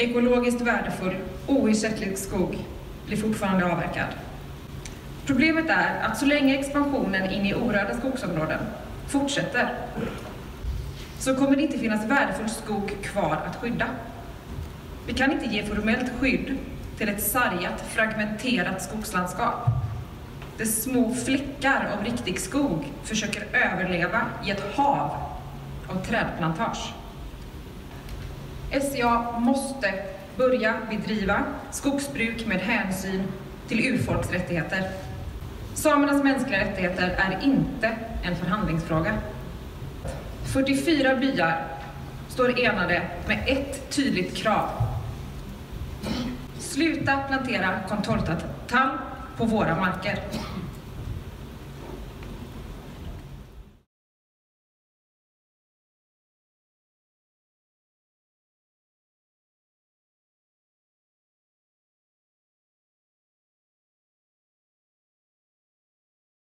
ekologiskt värdefull, oersättlig skog blir fortfarande avverkad. Problemet är att så länge expansionen in i orörda skogsområden fortsätter så kommer det inte finnas värdefull skog kvar att skydda. Vi kan inte ge formellt skydd till ett sargat, fragmenterat skogslandskap där små fläckar av riktig skog försöker överleva i ett hav av trädplantage. SCA måste börja bedriva skogsbruk med hänsyn till urfolks rättigheter. Samernas mänskliga rättigheter är inte en förhandlingsfråga. 44 byar står enade med ett tydligt krav. Sluta plantera contortatall på våra marker.